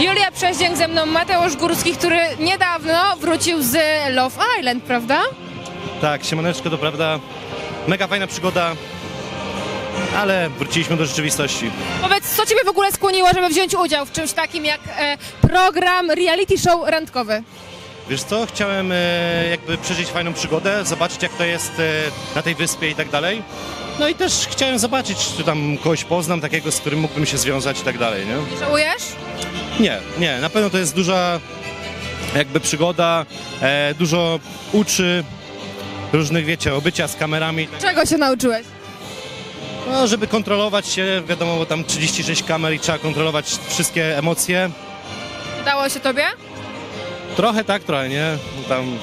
Julia Przeździęk ze mną, Mateusz Górski, który niedawno wrócił z Love Island, prawda? Tak, siemaneczko, to prawda. Mega fajna przygoda, ale wróciliśmy do rzeczywistości. Powiedz, co Ciebie w ogóle skłoniło, żeby wziąć udział w czymś takim jak e, program reality show randkowy? Wiesz co, chciałem e, jakby przeżyć fajną przygodę, zobaczyć jak to jest e, na tej wyspie i tak dalej. No i też chciałem zobaczyć, czy tam kogoś poznam takiego, z którym mógłbym się związać i tak dalej, nie? Żałujesz? Nie, nie, na pewno to jest duża jakby przygoda, e, dużo uczy różnych, wiecie, obycia z kamerami. Czego się nauczyłeś? No, żeby kontrolować się, wiadomo, bo tam 36 kamer i trzeba kontrolować wszystkie emocje. Udało się Tobie? Trochę tak, trochę nie. Tam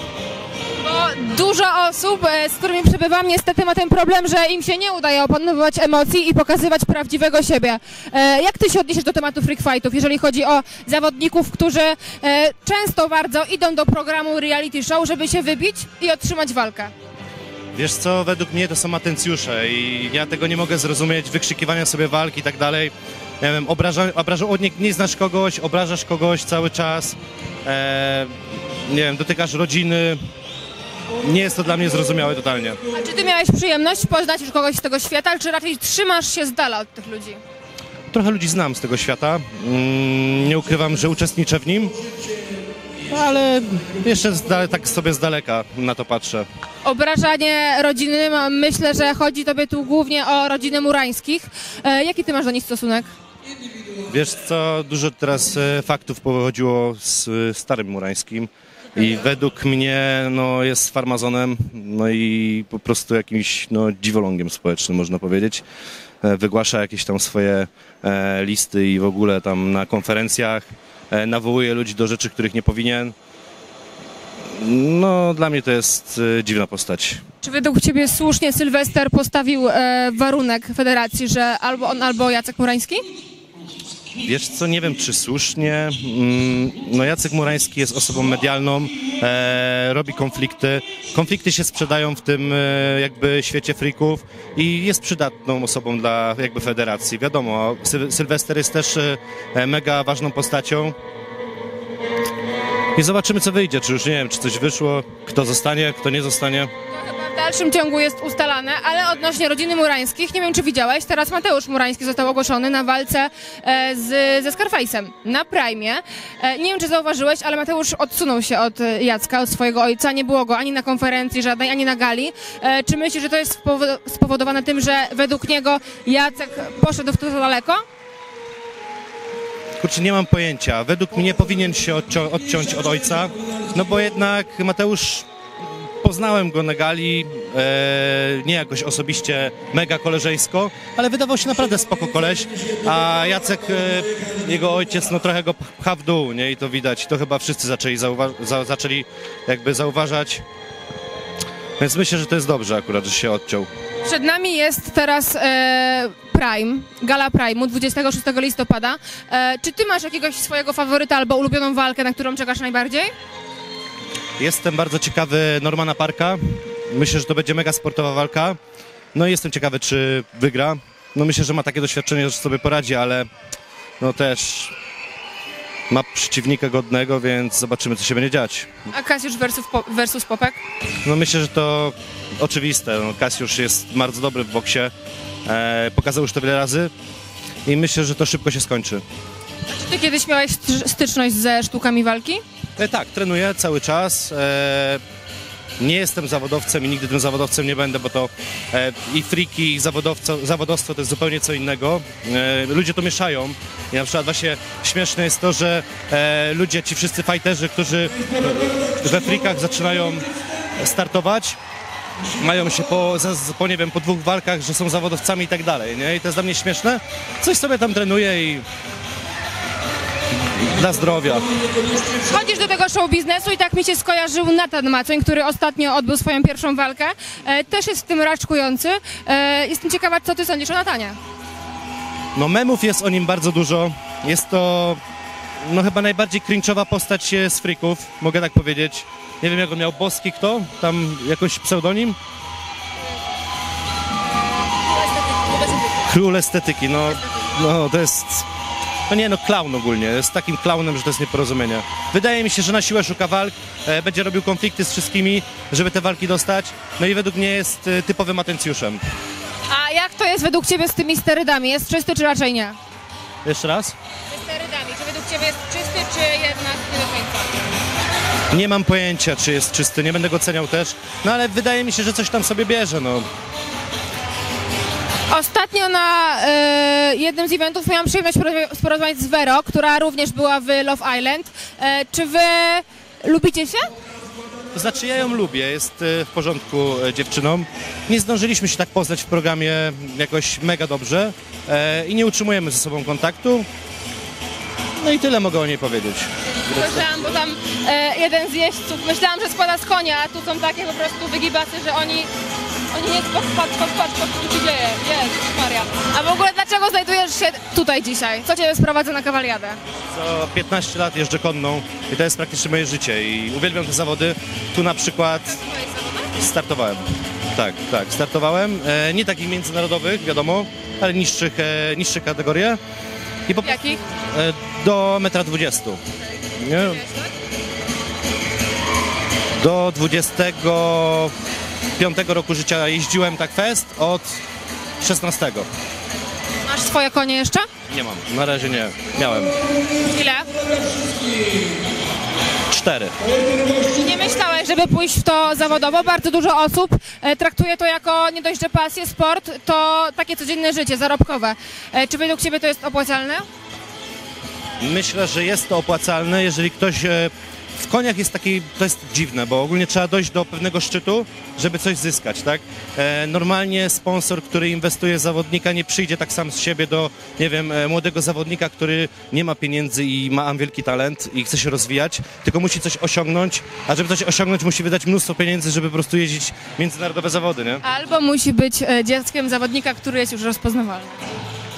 dużo osób, e, z którymi przebywam, niestety ma ten problem, że im się nie udaje opanowywać emocji i pokazywać prawdziwego siebie. E, jak ty się odniesiesz do tematu freak fightów, jeżeli chodzi o zawodników, którzy e, często bardzo idą do programu reality show, żeby się wybić i otrzymać walkę? Wiesz co, według mnie to są atencjusze i ja tego nie mogę zrozumieć, wykrzykiwania sobie walki i tak dalej. Nie wiem, obraża, obraża, nie, nie znasz kogoś, obrażasz kogoś cały czas, e, nie wiem, dotykasz rodziny. Nie jest to dla mnie zrozumiałe totalnie. A czy ty miałeś przyjemność poznać już kogoś z tego świata, czy raczej trzymasz się z dala od tych ludzi? Trochę ludzi znam z tego świata, mm, nie ukrywam, że uczestniczę w nim, ale jeszcze z dale, tak sobie z daleka na to patrzę. Obrażanie rodziny, myślę, że chodzi tobie tu głównie o rodziny murańskich. E, jaki ty masz do nich stosunek? Wiesz co, dużo teraz e, faktów pochodziło z e, Starym Murańskim i według mnie no, jest farmazonem, no i po prostu jakimś no, dziwolągiem społecznym, można powiedzieć. E, Wygłasza jakieś tam swoje e, listy i w ogóle tam na konferencjach e, nawołuje ludzi do rzeczy, których nie powinien. No, dla mnie to jest e, dziwna postać. Czy według ciebie słusznie Sylwester postawił e, warunek federacji, że albo on, albo Jacek Murański? Wiesz co, nie wiem czy słusznie. Mm, No Jacek Murański jest osobą medialną, e, robi konflikty. Konflikty się sprzedają w tym e, jakby świecie frików i jest przydatną osobą dla jakby federacji. Wiadomo, Syl- Sylwester jest też e, mega ważną postacią. I zobaczymy co wyjdzie, czy już nie wiem, czy coś wyszło, kto zostanie, kto nie zostanie. Dalszym ciągu jest ustalane, ale odnośnie rodziny Murańskich, nie wiem czy widziałeś, teraz Mateusz Murański został ogłoszony na walce e, z, ze Scarface'em na Prime. E, nie wiem czy zauważyłeś, ale Mateusz odsunął się od e, Jacka, od swojego ojca, nie było go ani na konferencji żadnej, ani na gali. Czy myślisz, że to jest spowo- spowodowane tym, że według niego Jacek poszedł w to za daleko? Kurczę, nie mam pojęcia. Według mnie powinien się odcią- odciąć od ojca, no bo jednak Mateusz, poznałem go na gali, e, nie jakoś osobiście mega koleżeńsko, ale wydawał się naprawdę spoko koleś, a Jacek, e, jego ojciec, no trochę go pcha w dół, nie? I to widać. To chyba wszyscy zaczęli, za- zaczęli jakby zauważać. Więc myślę, że to jest dobrze akurat, że się odciął. Przed nami jest teraz e, Prime, gala Prime'u 26 listopada. E, czy ty masz jakiegoś swojego faworyta albo ulubioną walkę, na którą czekasz najbardziej? Jestem bardzo ciekawy Normana Parka. Myślę, że to będzie mega sportowa walka. No i jestem ciekawy, czy wygra. No myślę, że ma takie doświadczenie, że sobie poradzi, ale no też ma przeciwnika godnego, więc zobaczymy, co się będzie dziać. A Kasiusz versus, po, versus Popek? No myślę, że to oczywiste. No, Kasiusz jest bardzo dobry w boksie. E, pokazał już to wiele razy i myślę, że to szybko się skończy. Czy ty kiedyś miałeś stycz- styczność ze sztukami walki? E, tak, trenuję cały czas. E, nie jestem zawodowcem i nigdy tym zawodowcem nie będę, bo to e, i friki, i zawodowstwo to jest zupełnie co innego. Ludzie to mieszają. I na przykład właśnie śmieszne jest to, że ludzie, ci wszyscy fighterzy, którzy we frikach zaczynają startować, mają się po, po, nie wiem, po dwóch walkach, że są zawodowcami i tak dalej, nie? I to jest dla mnie śmieszne. Coś sobie tam trenuję i dla zdrowia. Wchodzisz do tego show biznesu i tak mi się skojarzył Nathan Macoń, który ostatnio odbył swoją pierwszą walkę. E, też jest w tym raczkujący. E, jestem ciekawa, co ty sądzisz o Natanie. No memów jest o nim bardzo dużo. Jest to no chyba najbardziej cringe'owa postać e, z frików, mogę tak powiedzieć. Nie wiem jak on miał, Boski kto? Tam jakoś pseudonim? Król estetyki, no, no to jest no nie no, klaun ogólnie, jest takim klaunem, że to jest nieporozumienie. Wydaje mi się, że na siłę szuka walk, e, będzie robił konflikty z wszystkimi, żeby te walki dostać, no i według mnie jest e, typowym atencjuszem. A jak to jest według ciebie z tymi sterydami? Jest czysty czy raczej nie? Jeszcze raz? Z sterydami, czy według ciebie jest czysty, czy jednak nie do końca? Nie mam pojęcia, czy jest czysty, nie będę go oceniał też, no ale wydaje mi się, że coś tam sobie bierze, no. Ostatnio na e, jednym z eventów miałam przyjemność porozma- porozmawiać z Vero, która również była w Love Island. E, czy wy lubicie się? To znaczy ja ją lubię, jest e, w porządku dziewczyną. Nie zdążyliśmy się tak poznać w programie jakoś mega dobrze e, i nie utrzymujemy ze sobą kontaktu. No i tyle mogę o niej powiedzieć. Myślałam, bo tam e, jeden z jeźdźców, myślałam, że spada z konia, a tu są takie po prostu wygibacy, że oni... Oni nie... Patrz, patrz, patrz, patrz, patrz co tu się dzieje. Jezus Maria. A w ogóle dlaczego znajdujesz się tutaj dzisiaj? Co cię sprowadza na kawaliadę? Co 15 lat jeżdżę konną i to jest praktycznie moje życie i uwielbiam te zawody. Tu na przykład startowałem. Tak, tak, startowałem. E, nie takich międzynarodowych, wiadomo, ale niższych, e, niższych kategorie. I po, Jakich? e, do metra 20. Nie? Do 25 roku życia jeździłem tak fest od 16. Masz swoje konie jeszcze? Nie mam, na razie nie. Miałem. Ile? Cztery. I nie myślałeś, żeby pójść w to zawodowo? Bardzo dużo osób e, traktuje to jako nie dość, że pasję, sport, to takie codzienne życie, zarobkowe. E, czy według Ciebie to jest opłacalne? Myślę, że jest to opłacalne, jeżeli ktoś... W koniach jest taki, to jest dziwne, bo ogólnie trzeba dojść do pewnego szczytu, żeby coś zyskać, tak? E, Normalnie sponsor, który inwestuje w zawodnika, nie przyjdzie tak sam z siebie do, nie wiem, e, młodego zawodnika, który nie ma pieniędzy i ma wielki talent i chce się rozwijać, tylko musi coś osiągnąć, a żeby coś osiągnąć, musi wydać mnóstwo pieniędzy, żeby po prostu jeździć międzynarodowe zawody, nie? Albo musi być e, dzieckiem zawodnika, który jest już rozpoznawalny.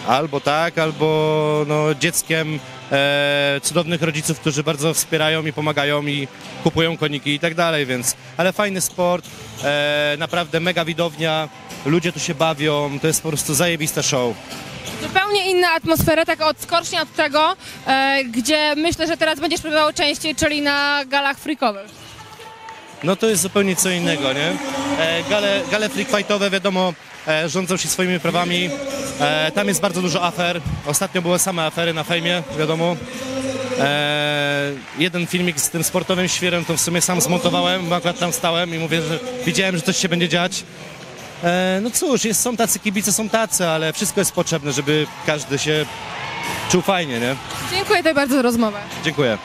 Albo tak, albo no, dzieckiem e, cudownych rodziców, którzy bardzo wspierają i pomagają i kupują koniki i tak dalej, więc... Ale fajny sport, e, naprawdę mega widownia, ludzie tu się bawią, to jest po prostu zajebiste show. Zupełnie inna atmosfera, taka odskocznia od tego, e, gdzie myślę, że teraz będziesz próbował częściej, czyli na galach freakowych. No to jest zupełnie co innego, nie? E, gale, gale freak fightowe, wiadomo, e, rządzą się swoimi prawami. E, tam jest bardzo dużo afer. Ostatnio były same afery na fejmie, wiadomo. Jeden filmik z tym sportowym świerem to w sumie sam zmontowałem, bo akurat tam stałem i mówię, że widziałem, że coś się będzie dziać. No cóż, jest, są tacy kibice, są tacy, ale wszystko jest potrzebne, żeby każdy się czuł fajnie, nie? Dziękuję Tobie bardzo za rozmowę. Dziękuję.